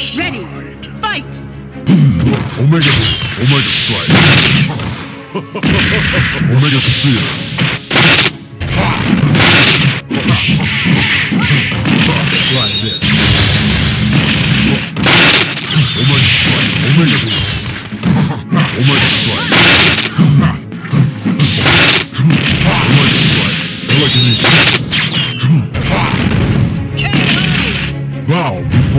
Ready, fight! Omega Omega Strike. Omega Spear. Like this. Omega Strike, Omega Omega Strike.